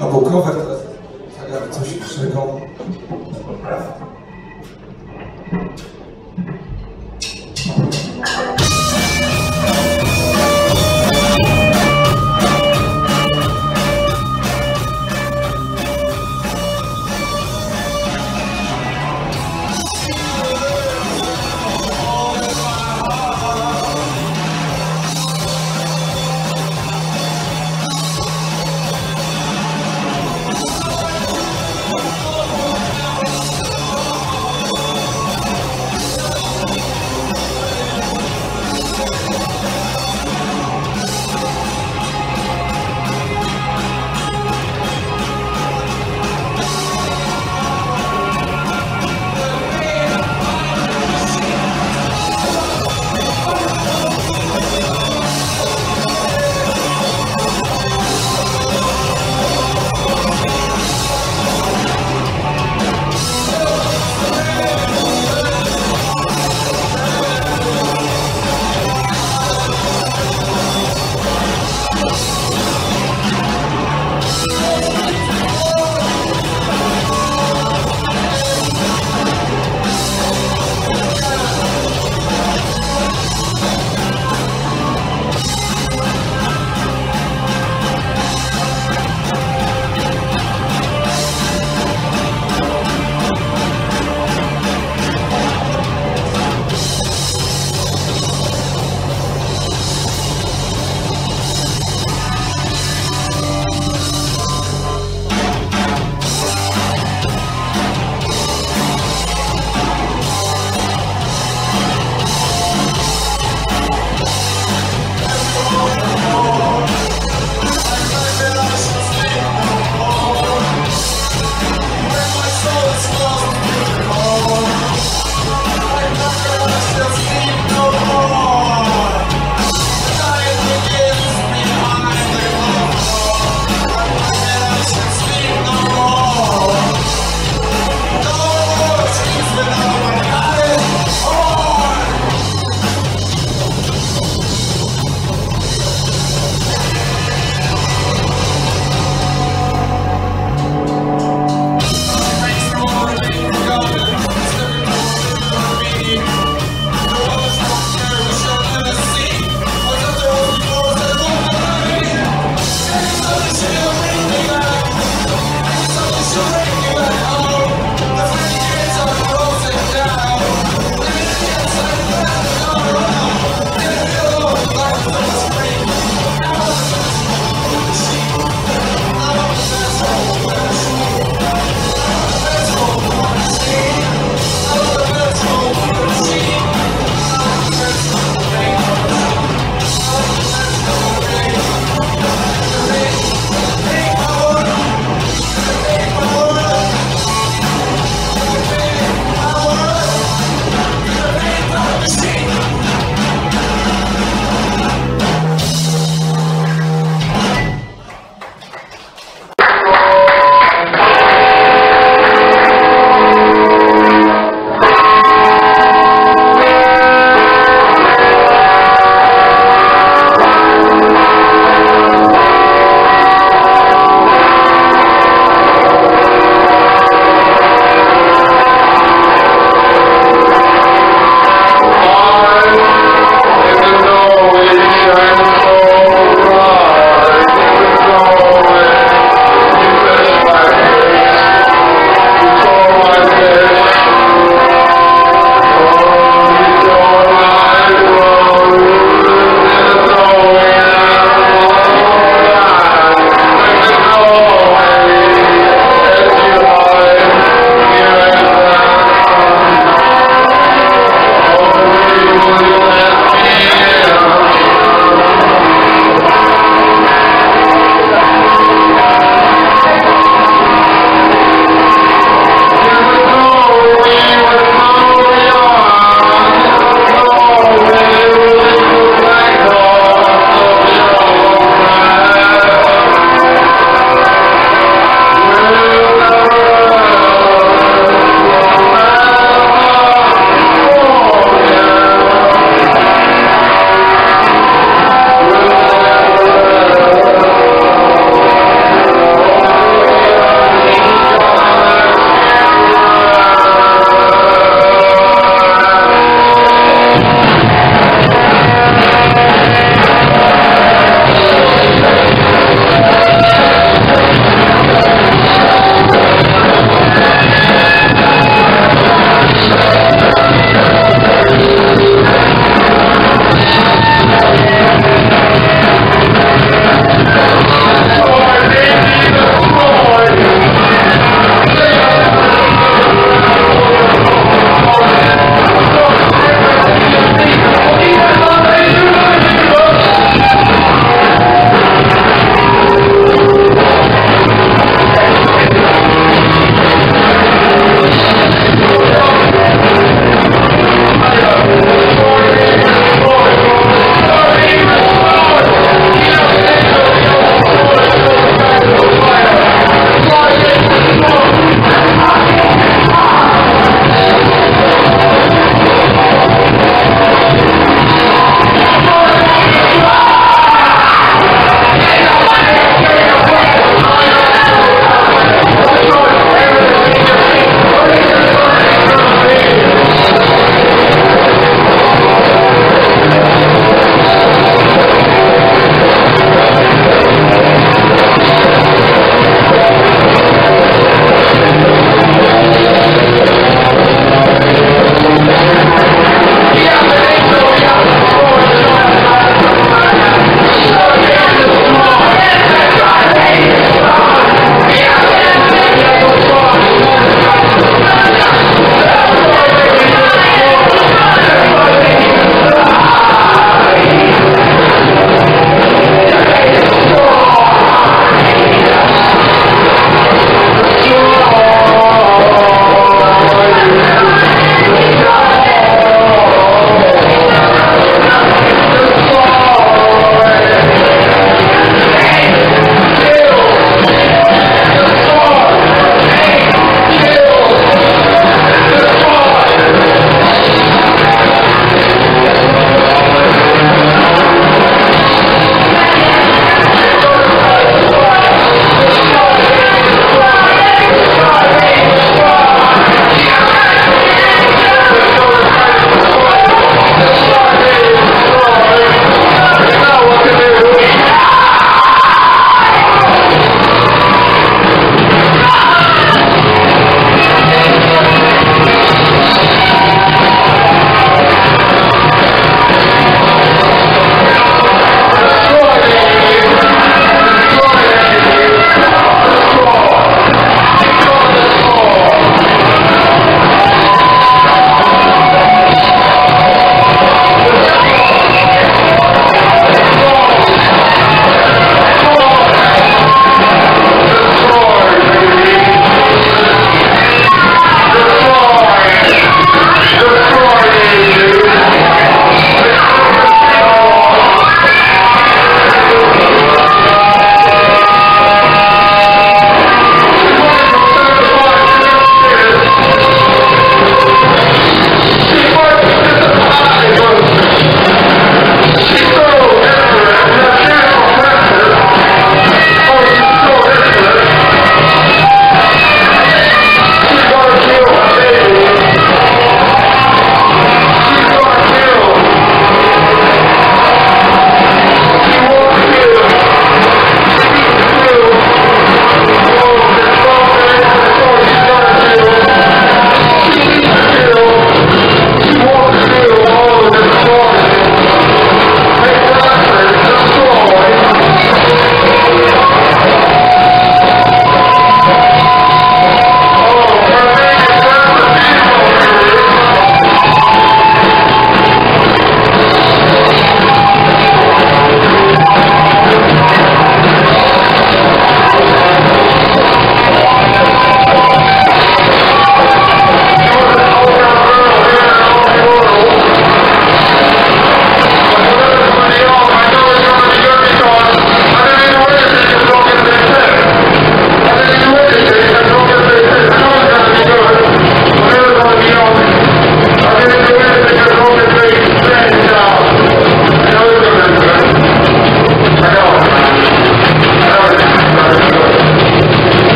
No Albo cover teraz coś innego.